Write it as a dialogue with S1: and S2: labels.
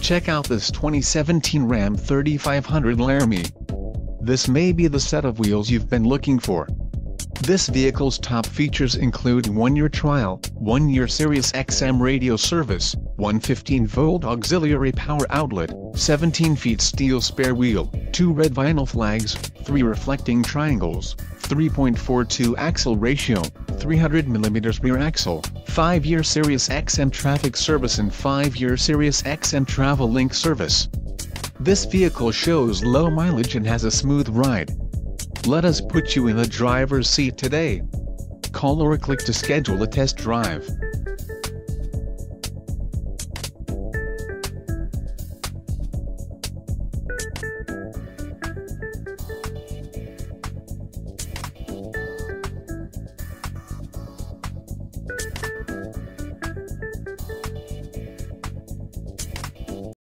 S1: Check out this 2017 Ram 3500 Laramie. This may be the set of wheels you've been looking for. This vehicle's top features include 1-year trial, 1-year Sirius XM radio service, one 15-volt auxiliary power outlet, 17 feet steel spare wheel, 2 red vinyl flags, 3 reflecting triangles, 3.42 axle ratio, 300mm rear axle, 5-year Sirius XM traffic service and 5-year Sirius XM travel link service. This vehicle shows low mileage and has a smooth ride. Let us put you in the driver's seat today. Call or click to schedule a test drive.